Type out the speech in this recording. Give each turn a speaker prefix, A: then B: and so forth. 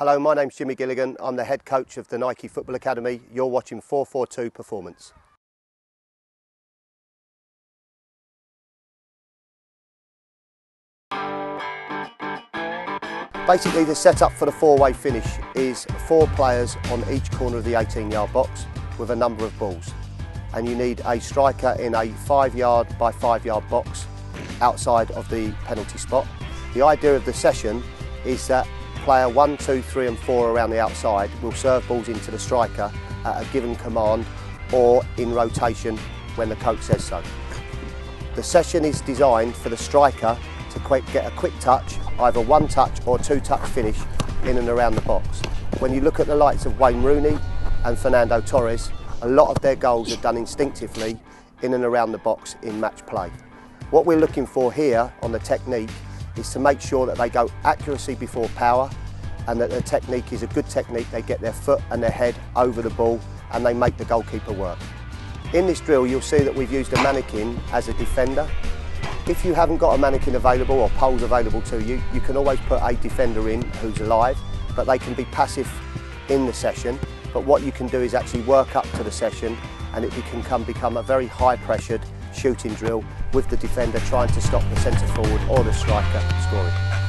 A: Hello, my name's Jimmy Gilligan. I'm the head coach of the Nike Football Academy. You're watching FourFourTwo Performance. Basically the setup for the four-way finish is four players on each corner of the 18-yard box with a number of balls. And you need a striker in a five-yard by five-yard box outside of the penalty spot. The idea of the session is that player one, two, three and four around the outside will serve balls into the striker at a given command or in rotation when the coach says so. The session is designed for the striker to get a quick touch, either one touch or two touch finish in and around the box. When you look at the likes of Wayne Rooney and Fernando Torres, a lot of their goals are done instinctively in and around the box in match play. What we're looking for here on the technique is to make sure that they go accuracy before power and that the technique is a good technique. They get their foot and their head over the ball and they make the goalkeeper work. In this drill, you'll see that we've used a mannequin as a defender. If you haven't got a mannequin available or poles available to you, you can always put a defender in who's alive, but they can be passive in the session. But what you can do is actually work up to the session and it can come, become a very high pressured shooting drill with the defender trying to stop the centre forward or the striker scoring.